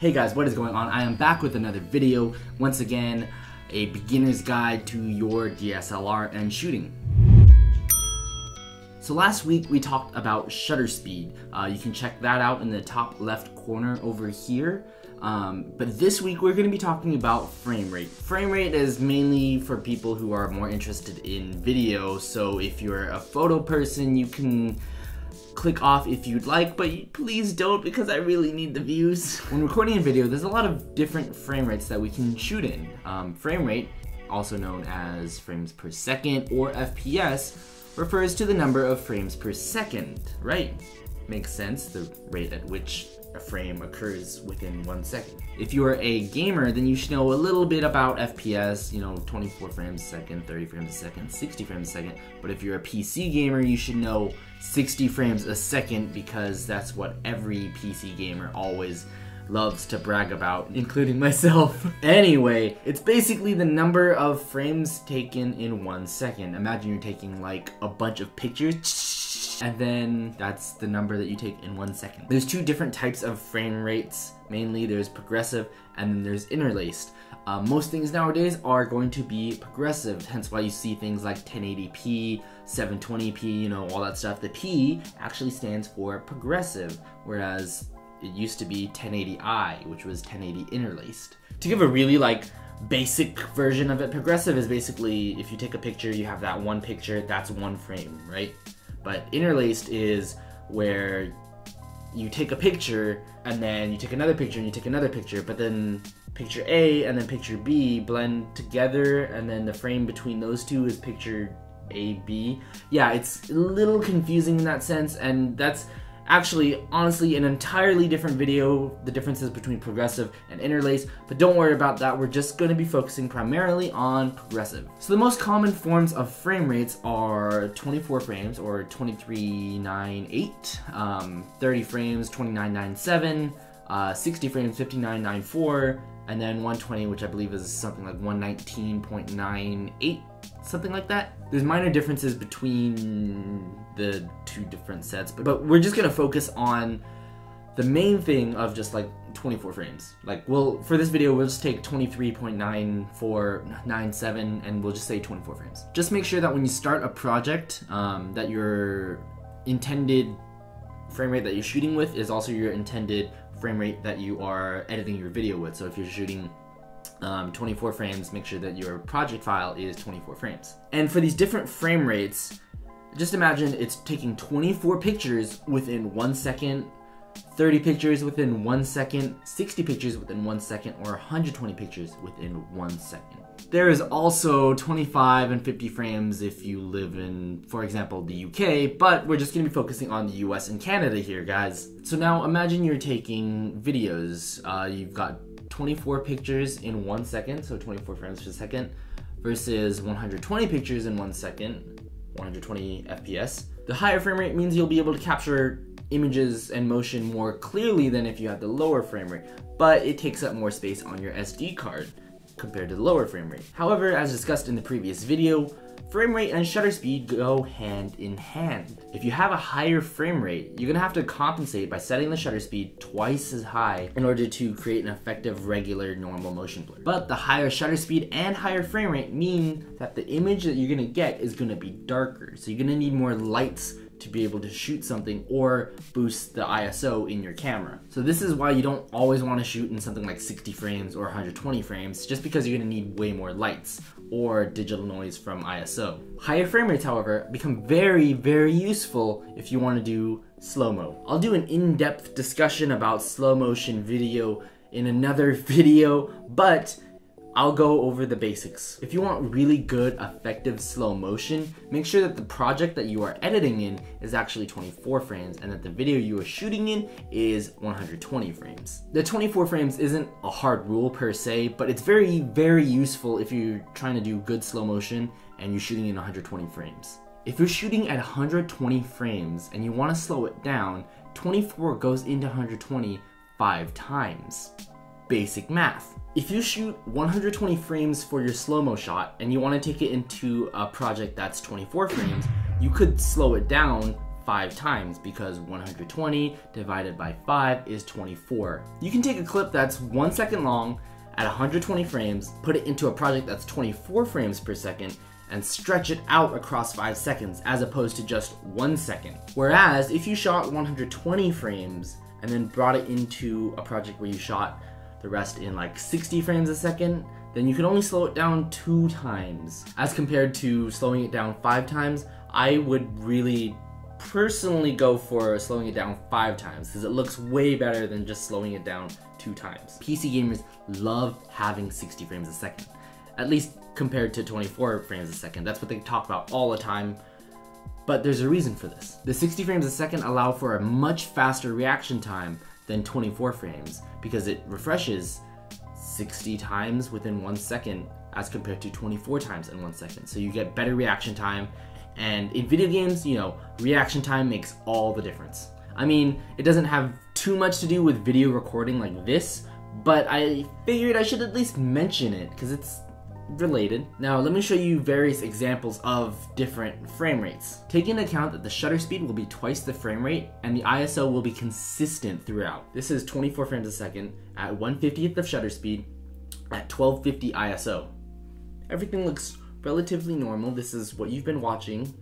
Hey guys, what is going on? I am back with another video. Once again, a beginner's guide to your DSLR and shooting. So last week we talked about shutter speed. Uh, you can check that out in the top left corner over here. Um, but this week we're going to be talking about frame rate. Frame rate is mainly for people who are more interested in video. So if you're a photo person, you can click off if you'd like, but please don't because I really need the views. When recording a video, there's a lot of different frame rates that we can shoot in. Um, frame rate, also known as frames per second or FPS, refers to the number of frames per second, right? Makes sense, the rate at which a frame occurs within one second. If you are a gamer, then you should know a little bit about FPS, you know, 24 frames a second, 30 frames a second, 60 frames a second. But if you're a PC gamer, you should know 60 frames a second because that's what every PC gamer always loves to brag about, including myself. anyway, it's basically the number of frames taken in one second. Imagine you're taking like a bunch of pictures and then that's the number that you take in one second. There's two different types of frame rates. Mainly there's progressive and then there's interlaced. Uh, most things nowadays are going to be progressive, hence why you see things like 1080p, 720p, you know, all that stuff. The P actually stands for progressive, whereas it used to be 1080i, which was 1080 interlaced. To give a really like basic version of it, progressive is basically if you take a picture, you have that one picture, that's one frame, right? But interlaced is where you take a picture and then you take another picture and you take another picture, but then picture A and then picture B blend together and then the frame between those two is picture A, B. Yeah, it's a little confusing in that sense and that's actually, honestly, an entirely different video, the differences between progressive and interlace, but don't worry about that, we're just going to be focusing primarily on progressive. So the most common forms of frame rates are 24 frames, or 2398, um, 30 frames, 2997, uh, 60 frames, 5994, and then 120, which I believe is something like 119.98 something like that. There's minor differences between the two different sets, but, but we're just gonna focus on the main thing of just like 24 frames. Like, we'll, for this video, we'll just take 23.9497 and we'll just say 24 frames. Just make sure that when you start a project, um, that your intended frame rate that you're shooting with is also your intended frame rate that you are editing your video with. So if you're shooting um, 24 frames, make sure that your project file is 24 frames. And for these different frame rates, just imagine it's taking 24 pictures within one second, 30 pictures within one second, 60 pictures within one second, or 120 pictures within one second. There is also 25 and 50 frames if you live in, for example, the UK, but we're just gonna be focusing on the US and Canada here, guys. So now imagine you're taking videos. Uh, you've got 24 pictures in one second, so 24 frames per second, versus 120 pictures in one second, 120 FPS. The higher frame rate means you'll be able to capture images and motion more clearly than if you had the lower frame rate, but it takes up more space on your SD card compared to the lower frame rate. However, as discussed in the previous video, frame rate and shutter speed go hand in hand. If you have a higher frame rate, you're gonna have to compensate by setting the shutter speed twice as high in order to create an effective regular normal motion blur. But the higher shutter speed and higher frame rate mean that the image that you're gonna get is gonna be darker. So you're gonna need more lights to be able to shoot something or boost the ISO in your camera. So this is why you don't always want to shoot in something like 60 frames or 120 frames just because you're going to need way more lights or digital noise from ISO. Higher frame rates, however, become very, very useful if you want to do slow-mo. I'll do an in-depth discussion about slow motion video in another video, but I'll go over the basics. If you want really good, effective slow motion, make sure that the project that you are editing in is actually 24 frames and that the video you are shooting in is 120 frames. The 24 frames isn't a hard rule per se, but it's very, very useful if you're trying to do good slow motion and you're shooting in 120 frames. If you're shooting at 120 frames and you want to slow it down, 24 goes into 120 five times. Basic math. If you shoot 120 frames for your slow-mo shot and you want to take it into a project that's 24 frames, you could slow it down five times because 120 divided by 5 is 24. You can take a clip that's one second long at 120 frames, put it into a project that's 24 frames per second, and stretch it out across 5 seconds as opposed to just 1 second. Whereas if you shot 120 frames and then brought it into a project where you shot the rest in like 60 frames a second, then you can only slow it down two times. As compared to slowing it down five times, I would really personally go for slowing it down five times because it looks way better than just slowing it down two times. PC gamers love having 60 frames a second, at least compared to 24 frames a second. That's what they talk about all the time. But there's a reason for this. The 60 frames a second allow for a much faster reaction time than 24 frames because it refreshes 60 times within one second as compared to 24 times in one second. So you get better reaction time. And in video games, you know, reaction time makes all the difference. I mean, it doesn't have too much to do with video recording like this, but I figured I should at least mention it because it's related. Now let me show you various examples of different frame rates. Take into account that the shutter speed will be twice the frame rate and the ISO will be consistent throughout. This is 24 frames a second at 150th of shutter speed at 1250 ISO. Everything looks relatively normal. This is what you've been watching.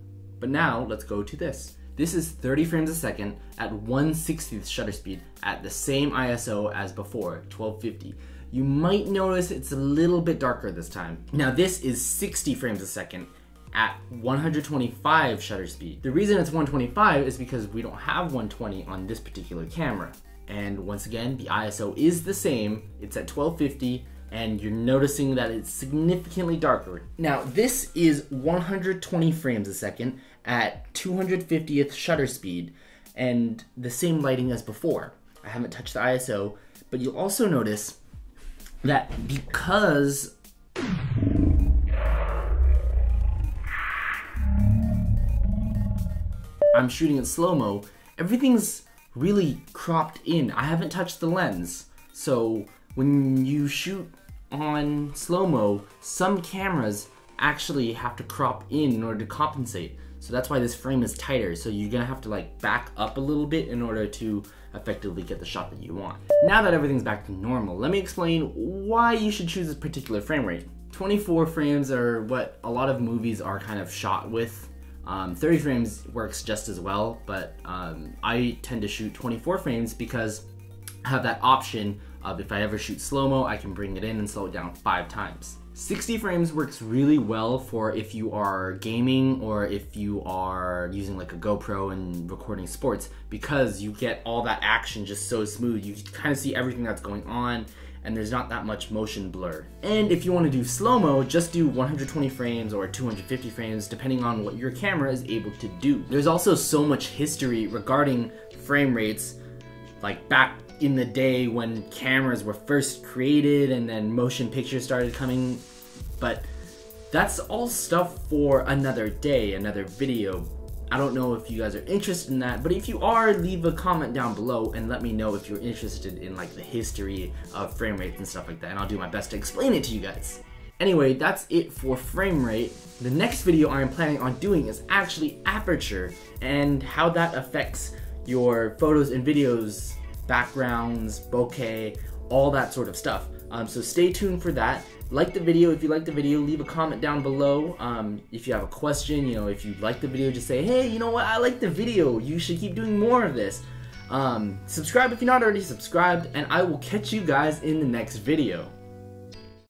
But now let's go to this. This is 30 frames a second at 1 60th shutter speed at the same ISO as before, 1250 you might notice it's a little bit darker this time. Now this is 60 frames a second at 125 shutter speed. The reason it's 125 is because we don't have 120 on this particular camera. And once again, the ISO is the same. It's at 1250 and you're noticing that it's significantly darker. Now this is 120 frames a second at 250th shutter speed and the same lighting as before. I haven't touched the ISO, but you'll also notice that because I'm shooting in slow-mo, everything's really cropped in. I haven't touched the lens. So when you shoot on slow-mo, some cameras actually have to crop in in order to compensate. So that's why this frame is tighter. So you're gonna have to like back up a little bit in order to effectively get the shot that you want. Now that everything's back to normal, let me explain why you should choose this particular frame rate. 24 frames are what a lot of movies are kind of shot with. Um, 30 frames works just as well, but um, I tend to shoot 24 frames because I have that option of if I ever shoot slow-mo, I can bring it in and slow it down five times. 60 frames works really well for if you are gaming or if you are using like a GoPro and recording sports because you get all that action just so smooth. You kind of see everything that's going on and there's not that much motion blur. And if you want to do slow-mo, just do 120 frames or 250 frames depending on what your camera is able to do. There's also so much history regarding frame rates like back in the day when cameras were first created and then motion pictures started coming, but that's all stuff for another day, another video. I don't know if you guys are interested in that, but if you are, leave a comment down below and let me know if you're interested in like the history of frame rates and stuff like that, and I'll do my best to explain it to you guys. Anyway, that's it for frame rate. The next video I'm planning on doing is actually aperture and how that affects your photos and videos backgrounds, bokeh, all that sort of stuff. Um, so stay tuned for that. Like the video. If you like the video, leave a comment down below. Um, if you have a question, you know, if you like the video, just say, hey, you know what, I like the video. You should keep doing more of this. Um, subscribe if you're not already subscribed, and I will catch you guys in the next video.